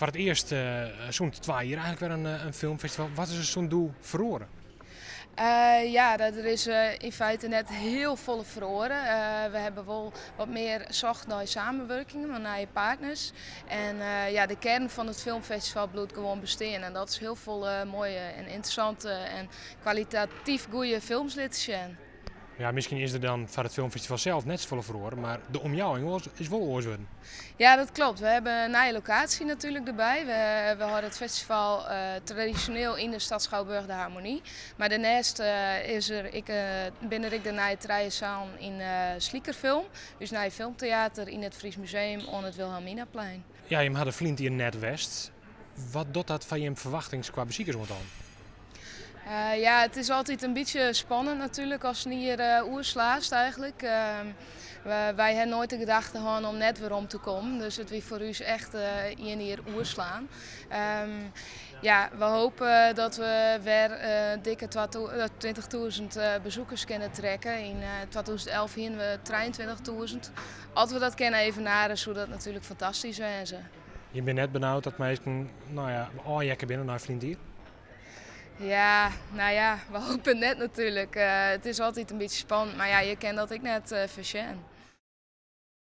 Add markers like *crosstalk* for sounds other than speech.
Voor het eerst uh, zo'n twee eigenlijk weer een, een filmfestival. Wat is zo'n doel verloren? Uh, ja, er is in feite net heel volle verloren. We hebben wel wat meer zocht naar samenwerkingen, naar je partners. En ja, de kern van het filmfestival bloedt gewoon bestaan. En dat is heel veel mooie en interessante en kwalitatief goede films. Ja, misschien is er dan van het filmfestival zelf net zoveel verloren, maar de omjouwing is wel oorzworden. Ja, dat klopt. We hebben een nieuwe locatie natuurlijk erbij. We, we hadden het festival uh, traditioneel in de stad Schouwburg de Harmonie. Maar daarnaast uh, is er, ik, uh, binnen ik de nieuwe Trijenzaal in Sliekerfilm. Dus naar filmtheater in het Fries Museum op het Wilhelminaplein. Ja, je had een vriend hier net West. Wat doet dat van je verwachtings qua bezoekers dan? Uh, ja, het is altijd een beetje spannend natuurlijk als je hier uh, oerslaast eigenlijk. Uh, wij hebben nooit de gedachte gehad om net weer om te komen. Dus het wie voor u echt uh, hier oerslaan. Um, ja, we hopen dat we weer dikke 20.000 bezoekers kunnen trekken. In 2011 hadden we 23.000. Als we dat kunnen evenaren, zou dat natuurlijk fantastisch zijn. Je bent net benauwd dat mensen, nou ja, al jekken binnen naar vriend hier. Ja, nou ja, we *laughs* hopen net natuurlijk. Uh, het is altijd een beetje spannend, maar ja, je kent dat ik net uh,